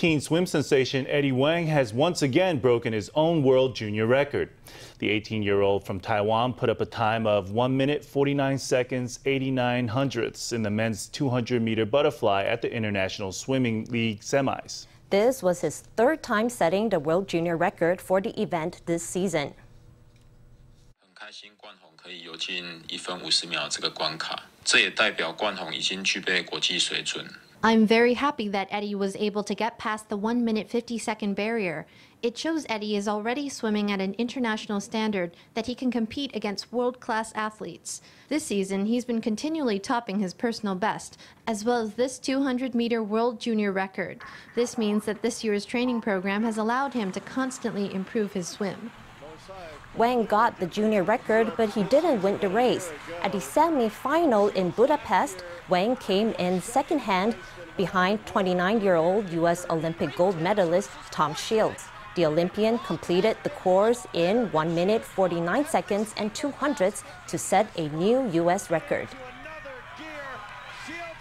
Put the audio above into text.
Teen swim sensation Eddie Wang has once again broken his own world junior record. The 18-year-old from Taiwan put up a time of 1 minute 49 seconds 89 hundredths in the men's 200-meter butterfly at the International Swimming League semis. This was his third time setting the world junior record for the event this season. 很开心冠宏可以游进一分五十秒这个关卡，这也代表冠宏已经具备国际水准。 I'm very happy that Eddie was able to get past the 1 minute 50 second barrier. It shows Eddie is already swimming at an international standard that he can compete against world class athletes. This season, he's been continually topping his personal best, as well as this 200 meter world junior record. This means that this year's training program has allowed him to constantly improve his swim. Wang got the junior record, but he didn't win the race. At the semi-final in Budapest, Wang came in second hand behind 29-year-old U.S. Olympic gold medalist Tom Shields. The Olympian completed the course in 1 minute 49 seconds and 2 hundredths to set a new U.S. record.